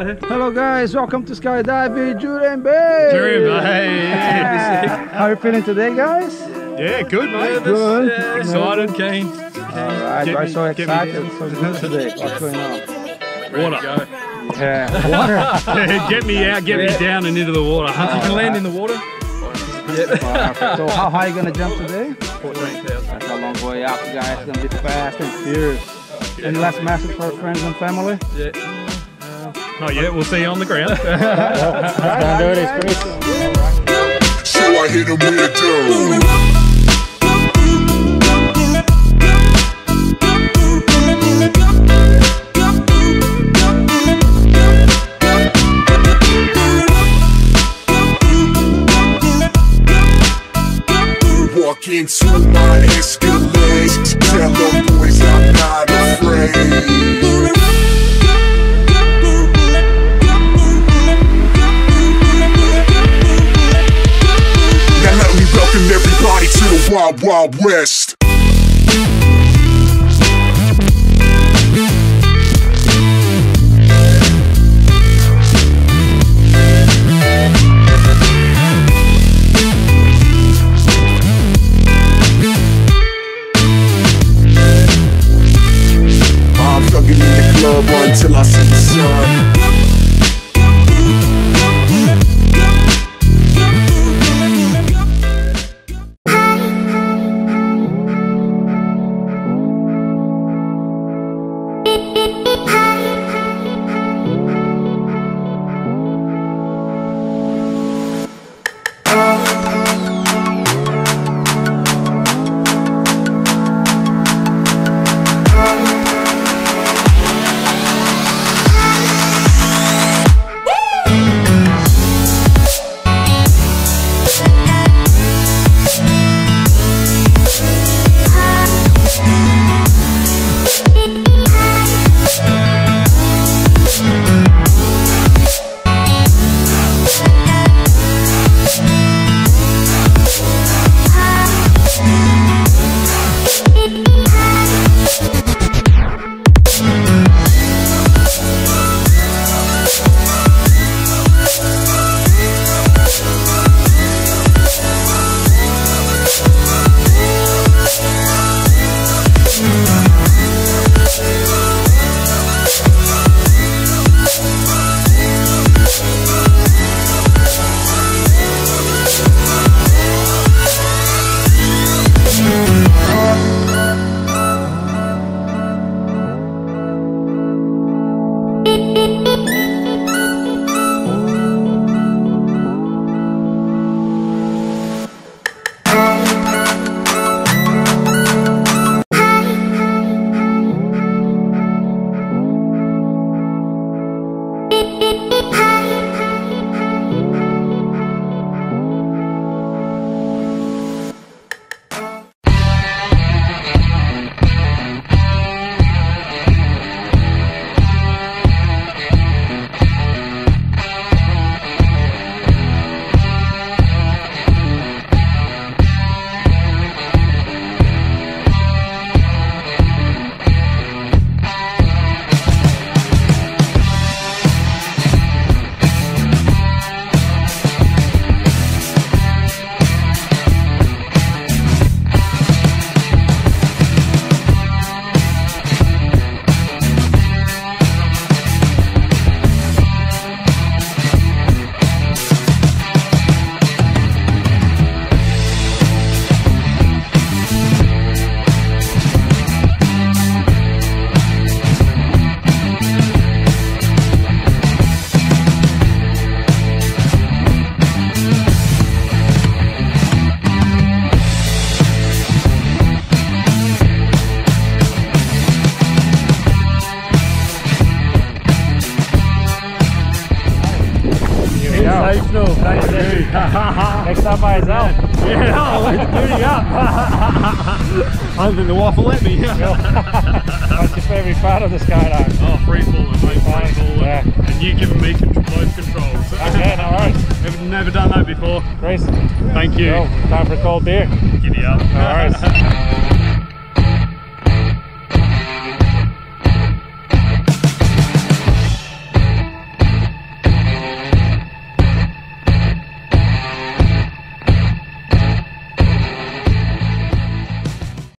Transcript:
Here. Hello guys, welcome to skydiving Jurien Bay. Jurien Bay. How are you feeling today, guys? Yeah, good, mate. Good. Yeah, excited, keen. All right, Get why me- so get me excited? So good today. What's going on? Water. Yeah, water. get me out, get me down and into the water. Huh? You can land in the water. Perfect. So how high are you gonna jump today? 14,000. That's a long way up, guys. It's gonna be fast and fierce. Any last message for friends and family? Yeah. Not yet, we'll see you on the ground. Do this, Chris. So I hit him with a dough. Walk into my Wild Wild West. Until I see the sun. Sensational, thank you. Next time by yourself. yeah, I'll let booty up. I don't think the waffle let me. What's your favourite part of the skydive? oh, free falling, mate, free falling. yeah. And you giving me con- both controls. Okay, no worries. Never, never done that before. Grace, Thank you. go. Time for a cold beer. Giddy up. No worries.